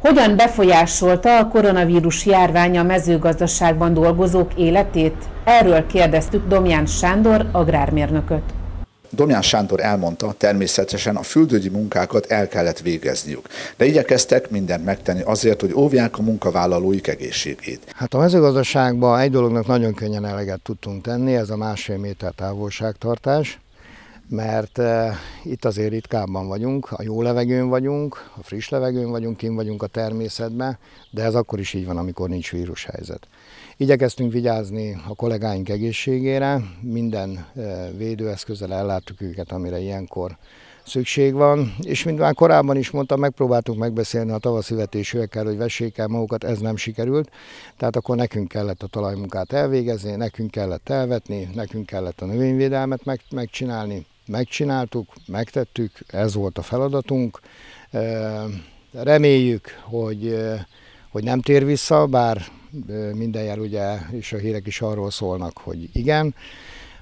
Hogyan befolyásolta a koronavírus járvány a mezőgazdaságban dolgozók életét? Erről kérdeztük Domján Sándor, agrármérnököt. Domján Sándor elmondta, természetesen a füldőgyi munkákat el kellett végezniük, de igyekeztek mindent megtenni azért, hogy óvják a munkavállalóik egészségét. Hát a mezőgazdaságban egy dolognak nagyon könnyen eleget tudtunk tenni, ez a másfél méter távolságtartás mert uh, itt azért ritkábban vagyunk, a jó levegőn vagyunk, a friss levegőn vagyunk, kim vagyunk a természetben, de ez akkor is így van, amikor nincs vírushelyzet. Igyekeztünk vigyázni a kollégáink egészségére, minden uh, védőeszközzel elláttuk őket, amire ilyenkor szükség van, és mint már korábban is mondtam, megpróbáltuk megbeszélni a tavaszi vetésűekkel, hogy vessék el magukat, ez nem sikerült, tehát akkor nekünk kellett a talajmunkát elvégezni, nekünk kellett elvetni, nekünk kellett a növényvédelmet meg, megcsinálni, megcsináltuk, megtettük, ez volt a feladatunk. Reméljük, hogy, hogy nem tér vissza, bár minden jel ugye, és a hírek is arról szólnak, hogy igen.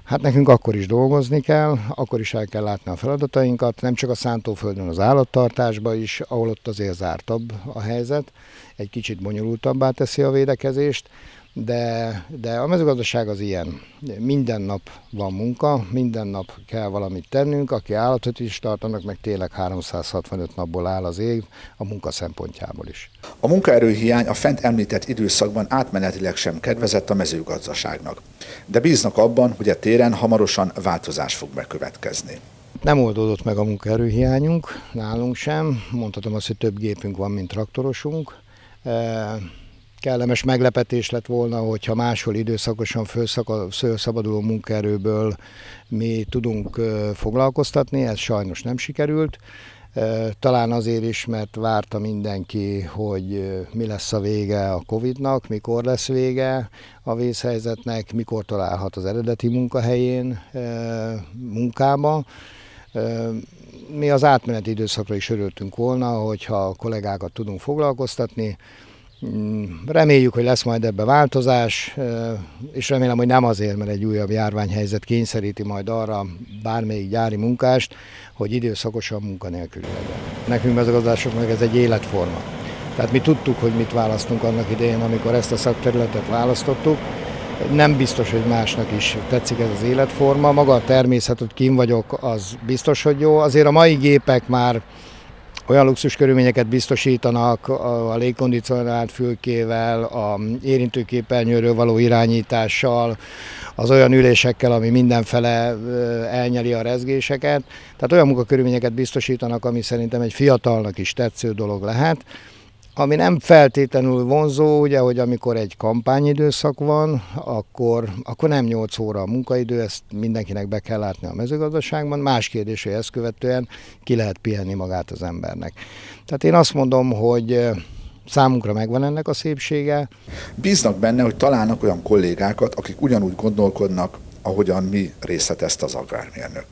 Hát nekünk akkor is dolgozni kell, akkor is el kell látni a feladatainkat, nem csak a szántóföldön, az állattartásban is, ahol ott azért zártabb a helyzet, egy kicsit bonyolultabbá teszi a védekezést, de, de a mezőgazdaság az ilyen. Minden nap van munka, minden nap kell valamit tennünk, aki állatot is tartanak, meg tényleg 365 napból áll az év a munka szempontjából is. A munkaerőhiány a fent említett időszakban átmenetileg sem kedvezett a mezőgazdaságnak, de bíznak abban, hogy a téren hamarosan változás fog bekövetkezni. Nem oldódott meg a munkaerőhiányunk, nálunk sem. Mondhatom azt, hogy több gépünk van, mint traktorosunk kellemes meglepetés lett volna, hogyha máshol időszakosan felszabaduló munkaerőből mi tudunk foglalkoztatni, ez sajnos nem sikerült. Talán azért is, mert várta mindenki, hogy mi lesz a vége a Covid-nak, mikor lesz vége a vészhelyzetnek, mikor találhat az eredeti munkahelyén munkába. Mi az átmeneti időszakra is örültünk volna, hogyha kollégákat tudunk foglalkoztatni, reméljük, hogy lesz majd ebbe változás, és remélem, hogy nem azért, mert egy újabb járványhelyzet kényszeríti majd arra bármelyik gyári munkást, hogy időszakosan munkanélkül legyen. Nekünk mezőgazdásoknak ez egy életforma. Tehát mi tudtuk, hogy mit választunk annak idején, amikor ezt a szakterületet választottuk. Nem biztos, hogy másnak is tetszik ez az életforma. Maga a természet, hogy kim vagyok, az biztos, hogy jó. Azért a mai gépek már olyan luxus körülményeket biztosítanak a légkondicionált fülkével, a érintőképernyőről való irányítással, az olyan ülésekkel, ami mindenfele elnyeli a rezgéseket. Tehát olyan munkakörülményeket biztosítanak, ami szerintem egy fiatalnak is tetsző dolog lehet. Ami nem feltétlenül vonzó, ugye, hogy amikor egy kampányidőszak van, akkor, akkor nem 8 óra a munkaidő, ezt mindenkinek be kell látni a mezőgazdaságban. Más kérdés, hogy ezt követően ki lehet pihenni magát az embernek. Tehát én azt mondom, hogy számunkra megvan ennek a szépsége. Bíznak benne, hogy találnak olyan kollégákat, akik ugyanúgy gondolkodnak, ahogyan mi részletezte az agrármérnök.